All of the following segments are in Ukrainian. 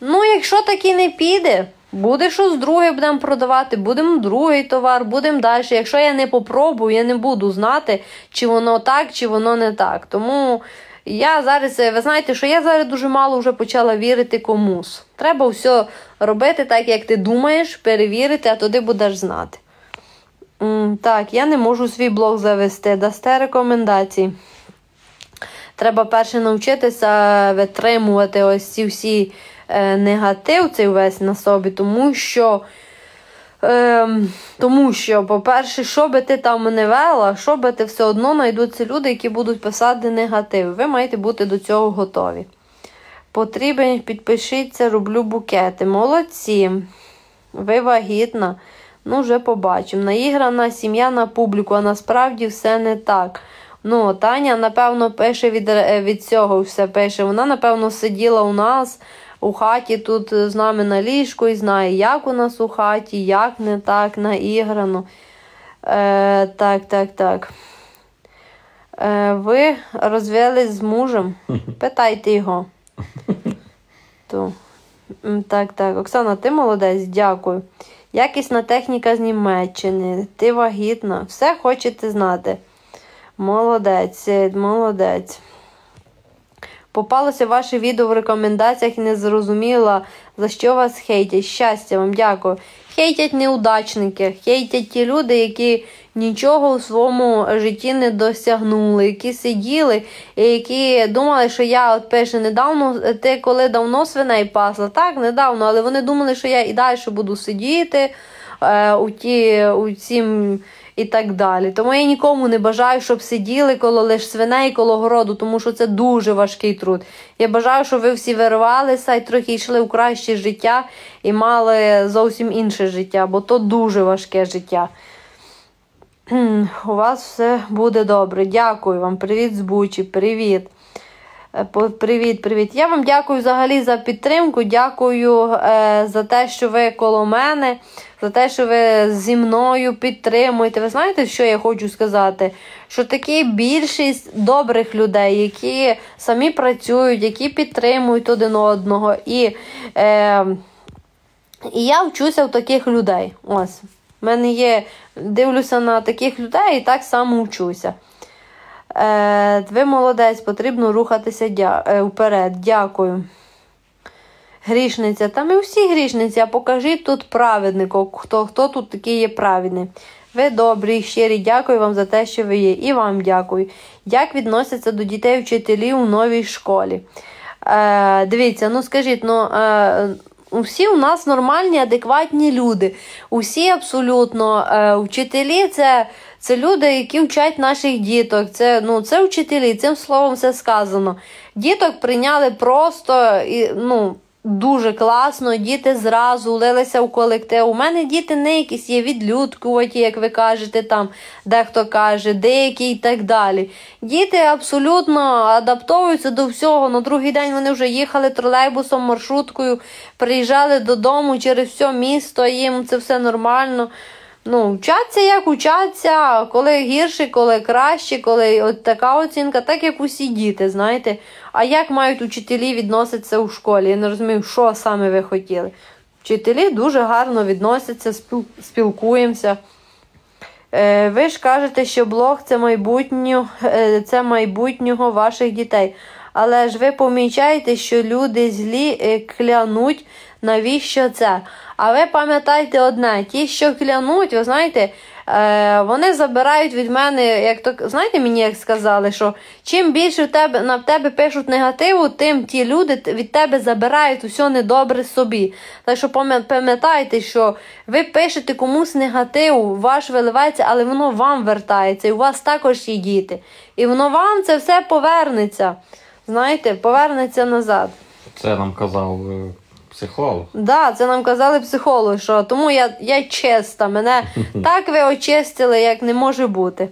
Ну, якщо таки не піде, буде щось друге будемо продавати, будемо другий товар, будемо далі. Якщо я не попробую, я не буду знати, чи воно так, чи воно не так. Тому я зараз, е, ви знаєте, що я зараз дуже мало вже почала вірити комусь. Треба все робити так, як ти думаєш, перевірити, а тоді будеш знати. Так, я не можу свій блог завести. Дасте рекомендації. Треба перше навчитися витримувати ось ці всі е, негатив цей весь на собі, тому що, е, тому що, по-перше, що би ти там не вела, що би ти все одно знайдуться люди, які будуть писати негатив. Ви маєте бути до цього готові. Потрібен, підпишіться, роблю букети. Молодці. Ви вагітна. Ну, вже побачимо. Наіграна сім'я на публіку, а насправді все не так. Ну, Таня, напевно, пише від, е, від цього все пише. Вона, напевно, сиділа у нас у хаті тут з нами на ліжку і знає, як у нас у хаті, як не так наіграно. Е, так, так, так. Е, ви розвелись з мужем? Питайте його. То. Так, так. Оксана, ти молодець, дякую. Якісна техніка з Німеччини. Ти вагітна. Все хочете знати. Молодець, молодець. Попалося ваше відео в рекомендаціях і не зрозуміла, за що вас хейтять. Щастя вам, дякую. Хейтять неудачники, хейтять ті люди, які нічого у своєму житті не досягнули, які сиділи і які думали, що я от пише недавно, ти коли давно свиней пасла, так, недавно, але вони думали, що я і далі буду сидіти е, у, ті, у цім і так далі. Тому я нікому не бажаю, щоб сиділи коло лиш свиней, коло городу, тому що це дуже важкий труд. Я бажаю, щоб ви всі вирвалися і трохи йшли у краще життя і мали зовсім інше життя, бо то дуже важке життя. У вас все буде добре. Дякую вам. Привіт з Бучі, привіт. Е, Привіт, привіт. Я вам дякую взагалі за підтримку. Дякую е, за те, що ви коло мене, за те, що ви зі мною підтримуєте. Ви знаєте, що я хочу сказати? Що такі більшість добрих людей, які самі працюють, які підтримують один одного. І, е, і я вчуся в таких людей. Ось. В мене є, дивлюся на таких людей і так само вчуся. Е, ви молодець, потрібно рухатися дя... е, вперед. Дякую. Грішниця. Та ми всі грішниці, а покажіть тут праведнику, хто, хто тут такий є праведний. Ви добрі, щирі, дякую вам за те, що ви є. І вам дякую. Як відносяться до дітей вчителів у новій школі? Е, дивіться, ну скажіть, ну. Е, Усі у нас нормальні, адекватні люди. Усі абсолютно е, вчителі це, це люди, які вчать наших діток. Це, ну, це вчителі, цим словом все сказано. Діток прийняли просто і, ну, дуже класно. Діти зразу лилися в колектив. У мене діти не якісь є відлюдкуваті, як ви кажете, там дехто каже, деякі і так далі. Діти абсолютно адаптовуються до всього. На другий день вони вже їхали тролейбусом, маршруткою, приїжджали додому через все місто, їм це все нормально. Ну, вчаться як вчаться, коли гірше, коли краще, коли от така оцінка, так як усі діти, знаєте. А як мають учителі відноситися у школі? Я не розумію, що саме ви хотіли. Вчителі дуже гарно відносяться, спілкуємося. Е, ви ж кажете, що блог це майбутнє, е, це майбутнього ваших дітей. Але ж ви помічаєте, що люди злі е, клянуть, навіщо це? А ви пам'ятайте одне: ті, що клянуть, ви знаєте, е, вони забирають від мене, як то знаєте, мені як сказали, що чим більше в тебе, на тебе пишуть негативу, тим ті люди від тебе забирають усе недобре собі. Так що пам'ятайте, що ви пишете комусь негатив, ваш виливається, але воно вам вертається, і у вас також є діти. І воно вам це все повернеться. Знаєте, повернеться назад. Це нам казав е, психолог. Да, це нам казали психологи, що тому я, я чиста. Мене так ви очистили, як не може бути.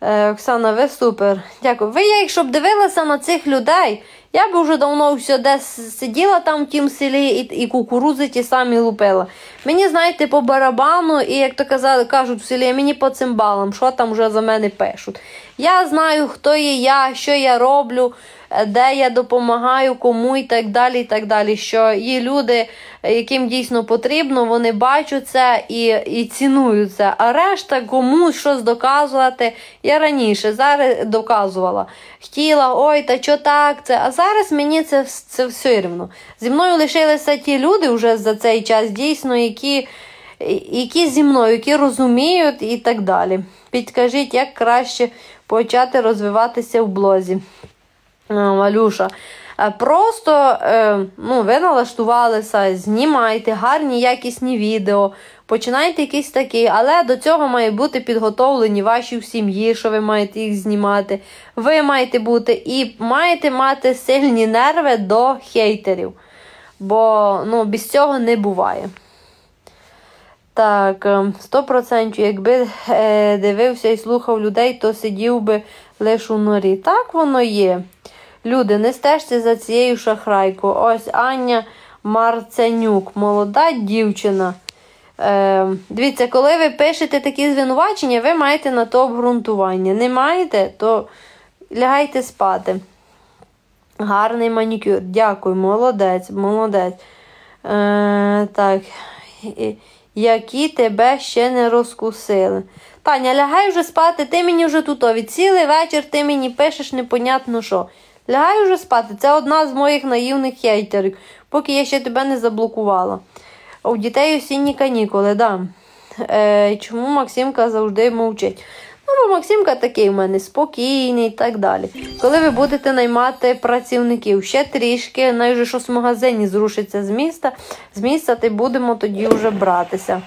Е, Оксана, ви супер. Дякую. Ви, якщо б дивилися на цих людей, я б вже давно все десь сиділа там в тім селі і, і кукурузи ті самі лупила. Мені, знаєте, по барабану, і як то казали, кажуть в селі, мені по цимбалам, що там вже за мене пишуть. Я знаю, хто є я, що я роблю, е, де я допомагаю, кому і так далі. і так далі. Що є люди, е, яким дійсно потрібно, вони бачать це і, і цінують це. А решта комусь щось доказувати. Я раніше зараз доказувала. Хотіла, ой, та що так це. А зараз мені це, це все рівно. Зі мною лишилися ті люди вже за цей час, дійсно, які які зі мною, які розуміють і так далі. Підкажіть, як краще почати розвиватися в блозі. А, Валюша. Е, Просто е, ну, ви налаштувалися, знімайте гарні якісні відео, починайте якісь такі, але до цього мають бути підготовлені ваші в сім'ї, що ви маєте їх знімати. Ви маєте бути і маєте мати сильні нерви до хейтерів. Бо ну, без цього не буває. Так, ем, 100%, якби е, дивився і слухав людей, то сидів би лише у норі. Так воно є. Люди, не стежте за цією шахрайкою. Ось Аня Марценюк, молода дівчина. Е, дивіться, коли ви пишете такі звинувачення, ви маєте на то обґрунтування. Не маєте, то лягайте спати. Гарний манікюр. Дякую, молодець, молодець. Е, так. Які тебе ще не розкусили. Таня, лягай вже спати, ти мені вже тут цілий вечір ти мені пишеш непонятно що. Лягай вже спати. Це одна з моїх наївних хейтерів, поки я ще тебе не заблокувала. У дітей осінні канікули, да. Е, чому Максимка завжди мовчить? Бо Максимка такий в мене спокійний і так далі. Коли ви будете наймати працівників, ще трішки, навіть щось в магазині зрушиться з міста, з міста ти будемо тоді вже братися.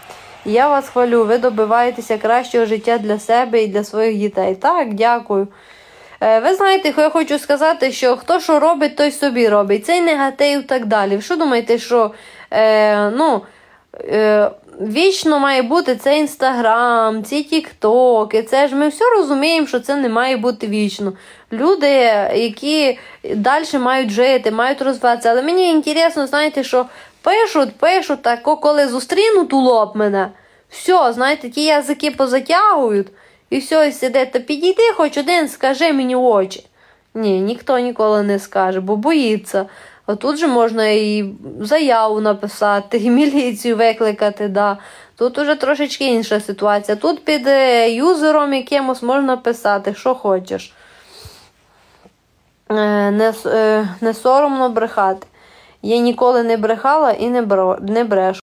Я вас хвалю, ви добиваєтеся кращого життя для себе і для своїх дітей. Так, дякую. Е, Ви знаєте, я хочу сказати, що хто що робить, той собі робить. Цей негатив і так далі. Що думаєте, що е, ну, е, вічно має бути це інстаграм, ці тіктоки. Це ж ми все розуміємо, що це не має бути вічно. Люди, які далі мають жити, мають розвиватися. Але мені інтересно, знаєте, що пишуть, пишуть, так коли зустрінуть у мене. Все, знаєте, ті язики позатягують, і все, і сидить. Та підійди хоч один, скажи мені очі. Ні, ніхто ніколи не скаже, бо боїться. А тут же можна і заяву написати, і міліцію викликати. Да. Тут уже трошечки інша ситуація. Тут під е, юзером якимось можна писати, що хочеш. Е, Не, е, не соромно брехати. Я ніколи не брехала і не брешу.